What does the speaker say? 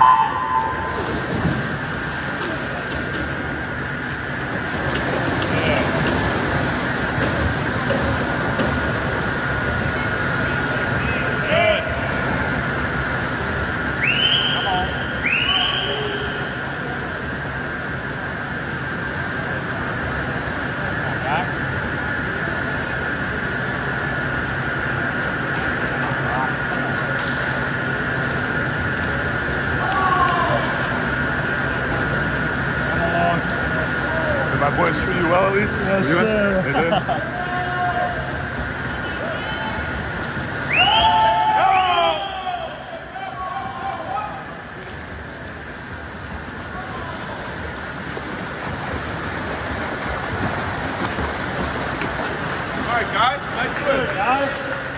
you my boys treat you well at least? Yes, you sir. They did? All right, guys. Nice work, Guys.